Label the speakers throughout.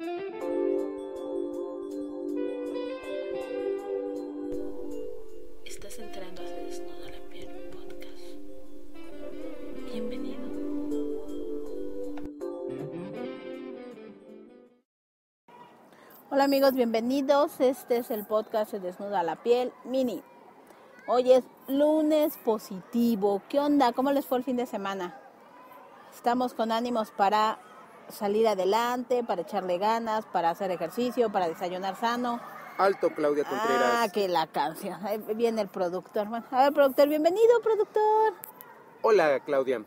Speaker 1: Estás entrando a Desnuda la Piel podcast. Bienvenido.
Speaker 2: Hola amigos, bienvenidos. Este es el podcast Se Desnuda la Piel Mini. Hoy es lunes positivo. ¿Qué onda? ¿Cómo les fue el fin de semana? Estamos con ánimos para salir adelante, para echarle ganas, para hacer ejercicio, para desayunar sano.
Speaker 3: Alto, Claudia Contreras.
Speaker 2: Ah, que la canción. Ahí viene el productor. A ver, productor, bienvenido, productor.
Speaker 3: Hola, Claudia.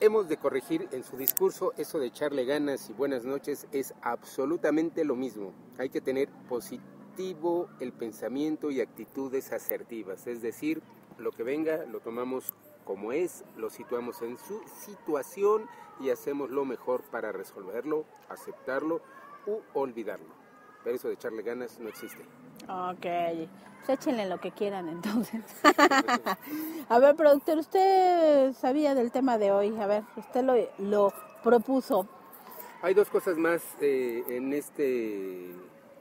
Speaker 3: Hemos de corregir en su discurso eso de echarle ganas y buenas noches es absolutamente lo mismo. Hay que tener positivo el pensamiento y actitudes asertivas, es decir, lo que venga lo tomamos como es, lo situamos en su situación y hacemos lo mejor para resolverlo, aceptarlo u olvidarlo. Pero eso de echarle ganas no existe.
Speaker 2: Ok, pues échenle lo que quieran entonces. A ver, productor, usted sabía del tema de hoy. A ver, usted lo, lo propuso.
Speaker 3: Hay dos cosas más eh, en este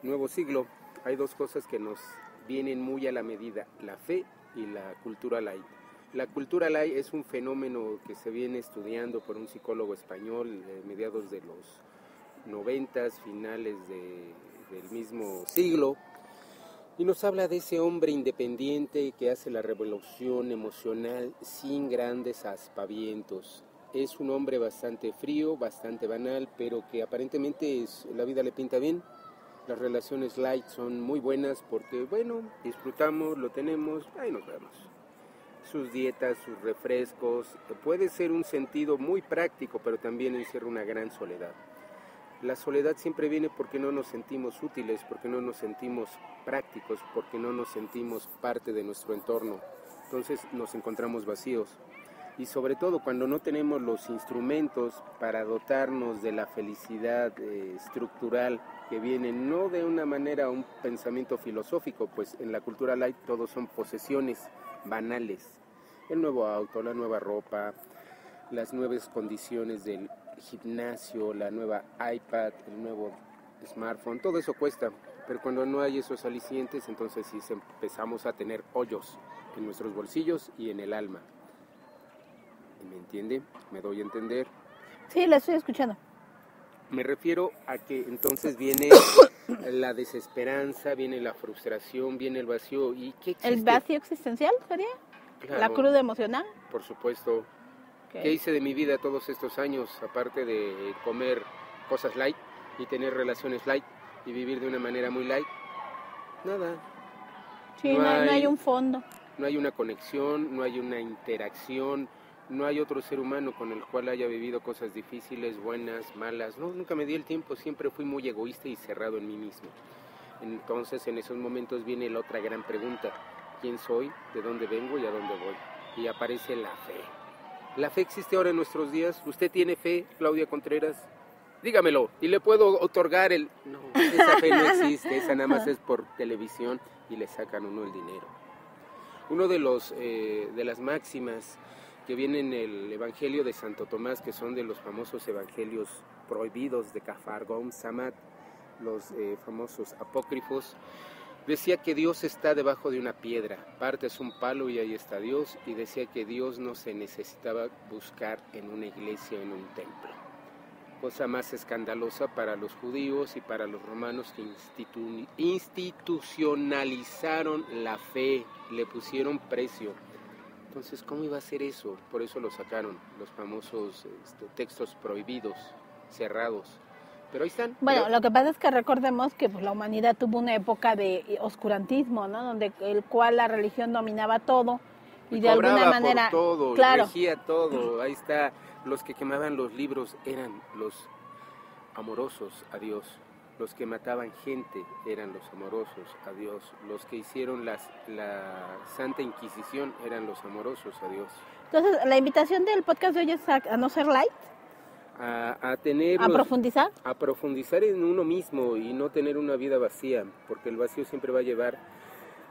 Speaker 3: nuevo siglo. Hay dos cosas que nos vienen muy a la medida, la fe y la cultura light. La cultura light es un fenómeno que se viene estudiando por un psicólogo español de mediados de los noventas, finales de- del mismo siglo, y nos habla de ese hombre independiente que hace la revolución emocional sin grandes aspavientos. Es un hombre bastante frío, bastante banal, pero que aparentemente es- la vida le pinta bien. Las relaciones light son muy buenas porque, bueno, disfrutamos, lo tenemos, ahí nos vemos. Sus dietas, sus refrescos, puede ser un sentido muy práctico, pero también encierra una gran soledad. La soledad siempre viene porque no nos sentimos útiles, porque no nos sentimos prácticos, porque no nos sentimos parte de nuestro entorno. Entonces nos encontramos vacíos. Y sobre todo cuando no tenemos los instrumentos para dotarnos de la felicidad eh, estructural que viene no de una manera, un pensamiento filosófico, pues en la cultura light todos son posesiones banales. El nuevo auto, la nueva ropa, las nuevas condiciones del gimnasio, la nueva iPad, el nuevo smartphone, todo eso cuesta, pero cuando no hay esos alicientes, entonces sí empezamos a tener hoyos en nuestros bolsillos y en el alma. ¿Me entiende? ¿Me doy a entender?
Speaker 2: Sí, la estoy escuchando.
Speaker 3: Me refiero a que entonces viene la desesperanza, viene la frustración, viene el vacío. ¿Y qué
Speaker 2: ¿El
Speaker 3: existe?
Speaker 2: vacío existencial sería? ¿La cruda emocional?
Speaker 3: Por supuesto. ¿Qué hice de mi vida todos estos años, aparte de comer cosas light y tener relaciones light y vivir de una manera muy light? Nada.
Speaker 2: Sí,
Speaker 3: no
Speaker 2: no, hay, no hay
Speaker 3: hay-
Speaker 2: un fondo.
Speaker 3: No hay una conexión, no hay una interacción, no hay otro ser humano con el cual haya vivido cosas difíciles, buenas, malas. No, nunca me di el tiempo, siempre fui muy egoísta y cerrado en mí mismo. Entonces en esos momentos viene la otra gran pregunta, ¿quién soy? ¿De dónde vengo y a dónde voy? Y aparece la fe. ¿La fe existe ahora en nuestros días? ¿Usted tiene fe, Claudia Contreras? Dígamelo, y le puedo otorgar el... No, esa fe no existe, esa nada más es por televisión y le sacan uno el dinero. Uno de los eh, de las máximas que viene en el Evangelio de Santo Tomás, que son de los famosos evangelios prohibidos de Cafargón, Samat, los eh, famosos apócrifos, decía que Dios está debajo de una piedra, partes un palo y ahí está Dios, y decía que Dios no se necesitaba buscar en una iglesia o en un templo. Cosa más escandalosa para los judíos y para los romanos que institu- institucionalizaron la fe, le pusieron precio. Entonces, ¿cómo iba a ser eso? Por eso lo sacaron, los famosos este, textos prohibidos, cerrados. Pero ahí están.
Speaker 2: Bueno,
Speaker 3: Pero-
Speaker 2: lo que pasa es que recordemos que pues, la humanidad tuvo una época de oscurantismo, ¿no? Donde el cual la religión dominaba todo y de alguna
Speaker 3: por
Speaker 2: manera,
Speaker 3: todo,
Speaker 2: claro,
Speaker 3: regía todo. Ahí está. Los que quemaban los libros eran los amorosos a Dios. Los que mataban gente eran los amorosos a Dios. Los que hicieron las, la Santa Inquisición eran los amorosos a Dios.
Speaker 2: entonces la invitación del podcast de hoy es a, a no ser light,
Speaker 3: A, a tener
Speaker 2: a
Speaker 3: los-
Speaker 2: profundizar.
Speaker 3: a profundizar en uno mismo y no tener una vida vacía, porque el vacío siempre va a llevar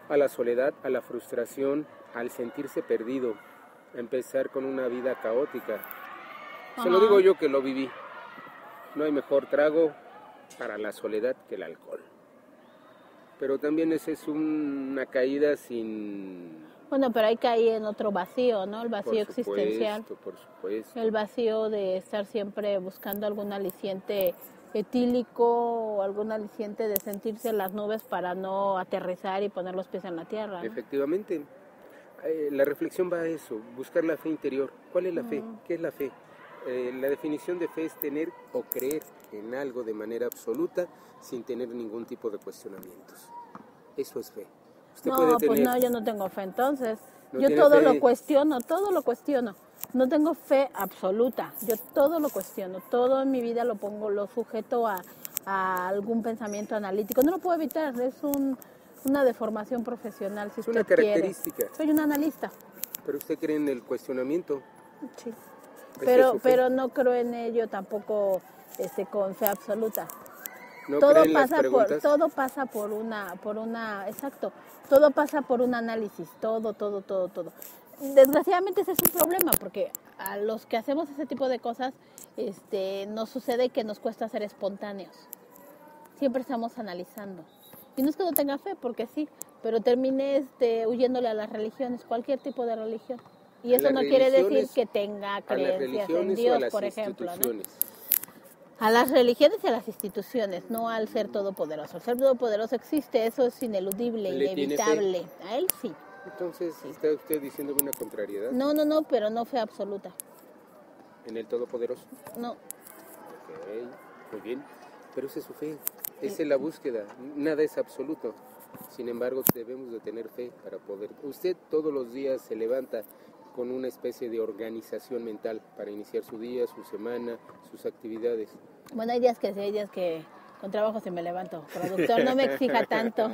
Speaker 3: a la soledad, a la frustración, al sentirse perdido, a empezar con una vida caótica. Se lo digo yo que lo viví. No hay mejor trago para la soledad que el alcohol. Pero también esa es una caída sin...
Speaker 2: Bueno, pero hay que caer en otro vacío, ¿no? El vacío
Speaker 3: por supuesto,
Speaker 2: existencial.
Speaker 3: Por supuesto.
Speaker 2: El vacío de estar siempre buscando algún aliciente etílico o algún aliciente de sentirse en las nubes para no aterrizar y poner los pies en la tierra. ¿no?
Speaker 3: Efectivamente. Eh, la reflexión va a eso, buscar la fe interior. ¿Cuál es la fe? ¿Qué es la fe? Eh, la definición de fe es tener o creer en algo de manera absoluta sin tener ningún tipo de cuestionamientos. Eso es fe. Usted
Speaker 2: No,
Speaker 3: puede
Speaker 2: pues
Speaker 3: tener-
Speaker 2: no, yo no tengo fe entonces.
Speaker 3: No
Speaker 2: yo todo
Speaker 3: fe.
Speaker 2: lo cuestiono, todo lo cuestiono. No tengo fe absoluta. Yo todo lo cuestiono. Todo en mi vida lo pongo, lo sujeto a, a algún pensamiento analítico. No lo puedo evitar. Es un- una deformación profesional, si
Speaker 3: Es una
Speaker 2: usted quiere.
Speaker 3: característica.
Speaker 2: Soy un analista.
Speaker 3: Pero usted cree en el cuestionamiento.
Speaker 2: Sí. Pero, pero no creo en ello tampoco este, con fe absoluta.
Speaker 3: No
Speaker 2: todo pasa por todo pasa por una por una exacto todo pasa por un análisis todo todo todo todo. Desgraciadamente ese es un problema porque a los que hacemos ese tipo de cosas este nos sucede que nos cuesta ser espontáneos. Siempre estamos analizando. Y no es que no tenga fe porque sí pero terminé este huyéndole a las religiones cualquier tipo de religión. Y eso no quiere decir que tenga creencias en Dios por ejemplo ¿no? A las religiones y a las instituciones, no al ser todopoderoso. El ser todopoderoso existe, eso es ineludible,
Speaker 3: ¿Le tiene
Speaker 2: inevitable. A él sí.
Speaker 3: Entonces, ¿está usted diciéndome una contrariedad
Speaker 2: No, no, no, pero no fe absoluta.
Speaker 3: En el Todopoderoso?
Speaker 2: No.
Speaker 3: Ok, muy bien. Pero esa es su fe, esa es la búsqueda. Nada es absoluto. Sin embargo, debemos de tener fe para poder... Usted todos los días se levanta con una especie de organización mental para iniciar su día, su semana, sus actividades.
Speaker 2: Bueno, hay días que sí, hay días que con trabajo se me levanto. Productor, no me exija tanto.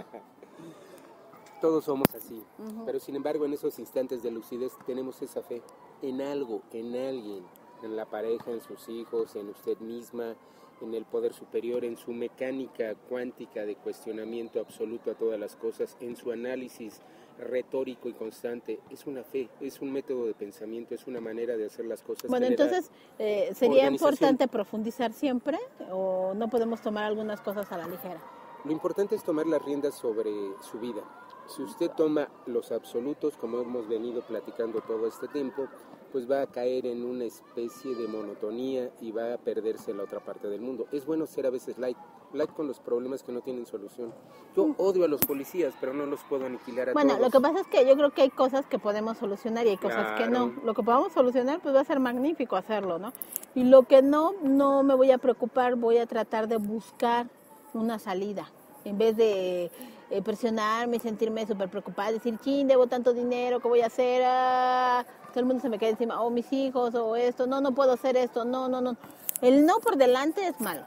Speaker 3: Todos somos así, pero sin embargo en esos instantes de lucidez tenemos esa fe en algo, en alguien, en la pareja, en sus hijos, en usted misma, en el poder superior, en su mecánica cuántica de cuestionamiento absoluto a todas las cosas, en su análisis retórico y constante. Es una fe, es un método de pensamiento, es una manera de hacer las cosas.
Speaker 2: Bueno, entonces, eh, ¿sería importante profundizar siempre o no podemos tomar algunas cosas a la ligera?
Speaker 3: Lo importante es tomar las riendas sobre su vida. Si usted toma los absolutos, como hemos venido platicando todo este tiempo, pues va a caer en una especie de monotonía y va a perderse la otra parte del mundo. Es bueno ser a veces light, light con los problemas que no tienen solución. Yo odio a los policías, pero no los puedo aniquilar a
Speaker 2: Mm. Bueno,
Speaker 3: todos.
Speaker 2: lo que pasa es que yo creo que hay cosas que podemos solucionar y hay cosas que no. Lo que podamos solucionar, pues va a ser magnífico hacerlo, ¿no? Y lo que no, no me voy a preocupar, voy a tratar de buscar una salida. En vez de eh, presionarme y sentirme súper preocupada, decir, chin, debo tanto dinero, ¿qué voy a hacer? Ah, todo el mundo se me cae encima, o mis hijos, o esto, no, no puedo hacer esto, no, no, no. El no por delante es malo.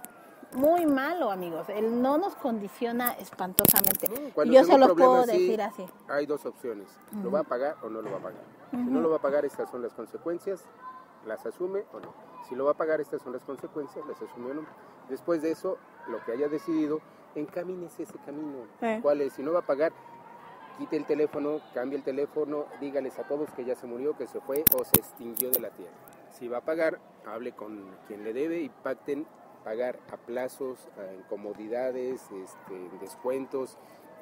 Speaker 2: Muy malo, amigos. El no nos condiciona espantosamente. Y
Speaker 3: cuando
Speaker 2: yo se lo puedo
Speaker 3: así,
Speaker 2: decir así.
Speaker 3: Hay dos opciones. ¿Lo va a pagar o no lo va a pagar? Si no lo va a pagar, estas son las consecuencias. ¿Las asume o no? Si lo va a pagar, estas son las consecuencias. ¿Las asume o no? Después de eso, lo que haya decidido, encamínese ese camino.
Speaker 2: Eh.
Speaker 3: ¿Cuál es? Si no va a pagar, quite el teléfono, cambie el teléfono, dígales a todos que ya se murió, que se fue o se extinguió de la tierra. Si va a pagar, hable con quien le debe y pacten pagar a plazos, a- en comodidades, este, en descuentos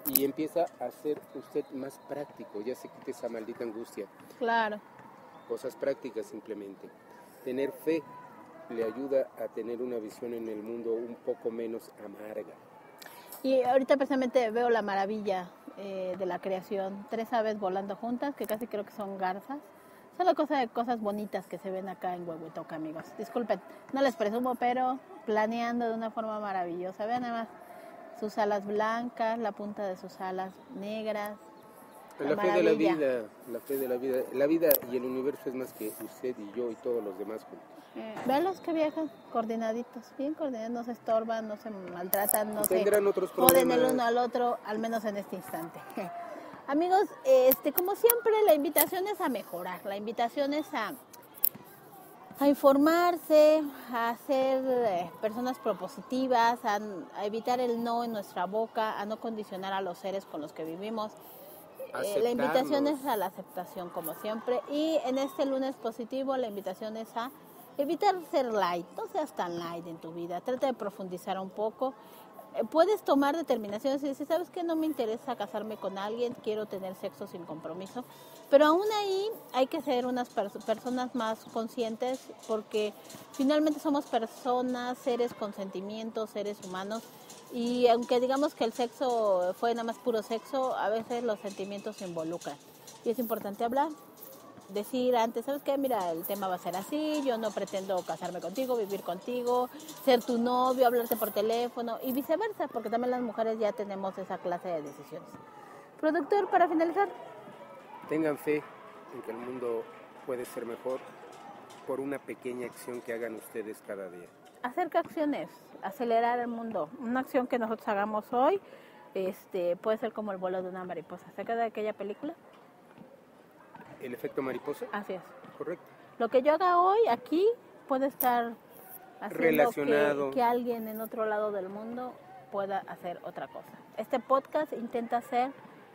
Speaker 3: y empieza a ser usted más práctico, ya se quite esa maldita angustia.
Speaker 2: Claro.
Speaker 3: Cosas prácticas simplemente. Tener fe le ayuda a tener una visión en el mundo un poco menos amarga.
Speaker 2: Y ahorita precisamente veo la maravilla eh, de la creación. Tres aves volando juntas, que casi creo que son garzas. Solo cosa de cosas bonitas que se ven acá en Huehuetoca, amigos. Disculpen, no les presumo, pero planeando de una forma maravillosa. Vean nada más sus alas blancas, la punta de sus alas negras.
Speaker 3: La,
Speaker 2: La
Speaker 3: fe de la vida, la fe de la vida. La vida y el universo es más que usted y yo y todos los demás juntos.
Speaker 2: Eh, vean los que viajan coordinaditos, bien coordinados, no se estorban, no se maltratan, no se
Speaker 3: otros
Speaker 2: joden el uno al otro, al menos en este instante. Amigos, este, como siempre, la invitación es a mejorar, la invitación es a, a informarse, a ser eh, personas propositivas, a, a evitar el no en nuestra boca, a no condicionar a los seres con los que vivimos. Eh, la invitación es a la aceptación, como siempre. Y en este lunes positivo, la invitación es a evitar ser light, no seas tan light en tu vida, trata de profundizar un poco. Puedes tomar determinaciones y decir, ¿sabes qué? No me interesa casarme con alguien, quiero tener sexo sin compromiso. Pero aún ahí hay que ser unas pers- personas más conscientes porque finalmente somos personas, seres con sentimientos, seres humanos. Y aunque digamos que el sexo fue nada más puro sexo, a veces los sentimientos se involucran. Y es importante hablar decir antes, ¿sabes qué? Mira, el tema va a ser así, yo no pretendo casarme contigo, vivir contigo, ser tu novio, hablarte por teléfono y viceversa, porque también las mujeres ya tenemos esa clase de decisiones. Productor, para finalizar,
Speaker 3: Tengan fe en que el mundo puede ser mejor por una pequeña acción que hagan ustedes cada día.
Speaker 2: acerca acciones, acelerar el mundo. Una acción que nosotros hagamos hoy este, puede ser como el vuelo de una mariposa. ¿Se acuerda de aquella película?
Speaker 3: ¿El efecto mariposa?
Speaker 2: Así es.
Speaker 3: Correcto.
Speaker 2: Lo que yo haga hoy aquí puede estar haciendo
Speaker 3: Relacionado.
Speaker 2: Que, que alguien en otro lado del mundo pueda hacer otra cosa. Este podcast intenta ser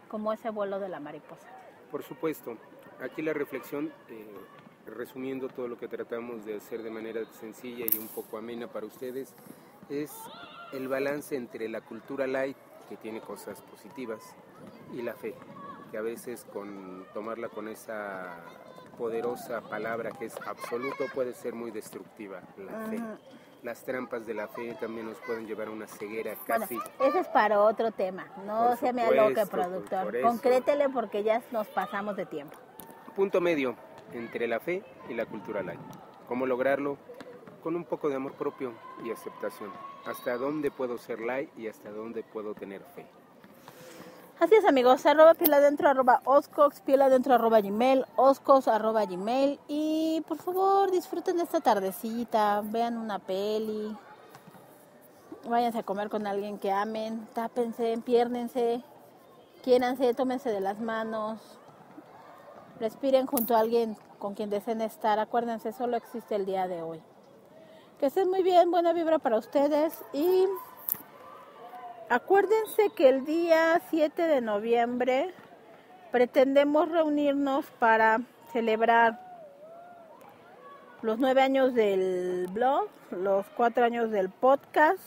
Speaker 2: como ese vuelo de la mariposa.
Speaker 3: Por supuesto, aquí la reflexión, eh, resumiendo todo lo que tratamos de hacer de manera sencilla y un poco amena para ustedes, es el balance entre la cultura light, que tiene cosas positivas, y la fe, que a veces con tomarla con esa poderosa palabra que es absoluto puede ser muy destructiva, la fe. Las trampas de la fe también nos pueden llevar a una ceguera
Speaker 2: Bueno,
Speaker 3: casi.
Speaker 2: ese es para otro tema. No
Speaker 3: Por
Speaker 2: se me
Speaker 3: supuesto,
Speaker 2: aloque,
Speaker 3: pues,
Speaker 2: productor.
Speaker 3: por.
Speaker 2: Concrétele porque ya nos pasamos de tiempo.
Speaker 3: punto medio entre la fe y la cultura light. ¿Cómo lograrlo? Con un poco de amor propio y aceptación. ¿Hasta dónde puedo ser light y hasta dónde puedo tener fe?
Speaker 2: Así es, amigos. Arroba piel adentro, arroba oscox, piel adentro, arroba gmail, oscos, arroba gmail. Y por favor, disfruten esta tardecita, vean una peli, váyanse a comer con alguien que amen, tápense, empiérnense, quiéranse, tómense de las manos, respiren junto a alguien con quien deseen estar. Acuérdense, solo existe el día de hoy. Que estén muy bien, buena vibra para ustedes y Acuérdense que el día 7 de noviembre pretendemos reunirnos para celebrar los nueve años del blog, los cuatro años del podcast.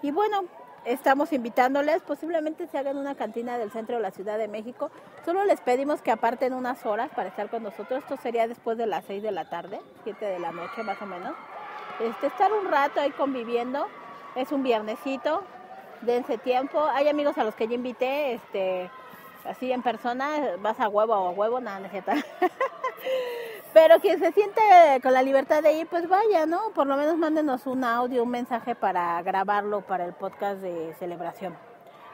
Speaker 2: Y bueno, estamos invitándoles, posiblemente se hagan una cantina del centro de la Ciudad de México. Solo les pedimos que aparten unas horas para estar con nosotros. Esto sería después de las 6 de la tarde, 7 de la noche más o menos. Este, estar un rato ahí conviviendo. Es un viernesito, dense tiempo. Hay amigos a los que ya invité, este, así en persona, vas a huevo o a huevo, nada, no es. Pero quien se siente con la libertad de ir, pues vaya, ¿no? Por lo menos mándenos un audio, un mensaje para grabarlo para el podcast de celebración.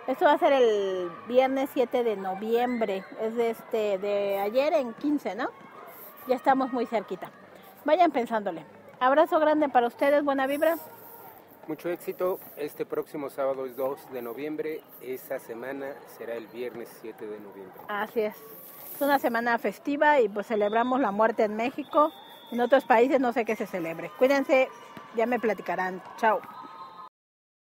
Speaker 2: Esto va a ser el viernes 7 de noviembre, es de este de ayer en 15, ¿no? Ya estamos muy cerquita. Vayan pensándole. Abrazo grande para ustedes, buena vibra.
Speaker 3: Mucho éxito. Este próximo sábado es 2 de noviembre. Esa semana será el viernes 7 de noviembre.
Speaker 2: Así es. Es una semana festiva y pues celebramos la muerte en México. En otros países no sé qué se celebre. Cuídense, ya me platicarán. Chao.